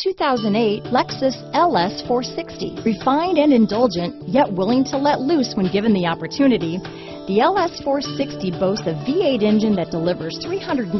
2008 Lexus LS 460. Refined and indulgent, yet willing to let loose when given the opportunity, the LS 460 boasts a V8 engine that delivers 380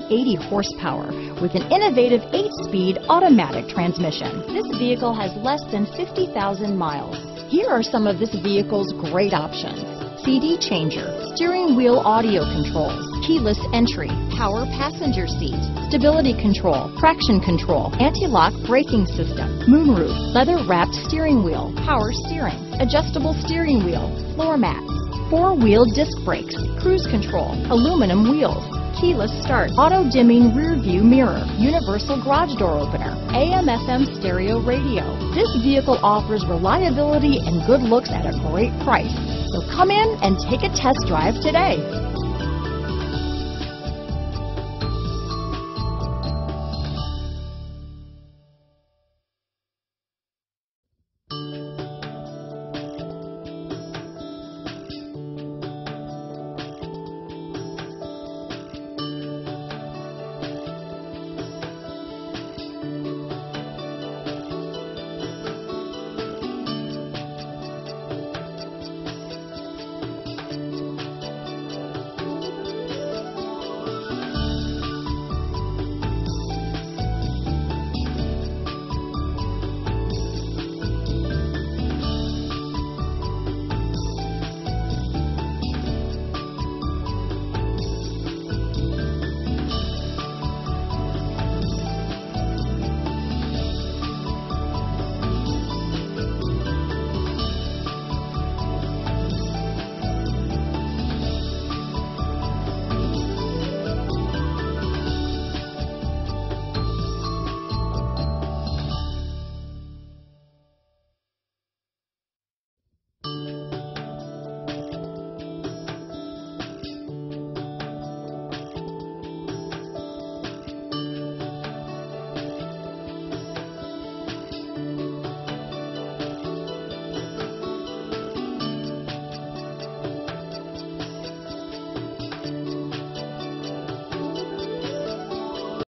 horsepower with an innovative 8-speed automatic transmission. This vehicle has less than 50,000 miles. Here are some of this vehicle's great options. CD changer, steering wheel audio controls, keyless entry, power passenger seat, stability control, traction control, anti-lock braking system, moonroof, leather wrapped steering wheel, power steering, adjustable steering wheel, floor mats, four-wheel disc brakes, cruise control, aluminum wheels, keyless start, auto dimming rear view mirror, universal garage door opener, AM FM stereo radio. This vehicle offers reliability and good looks at a great price. So come in and take a test drive today.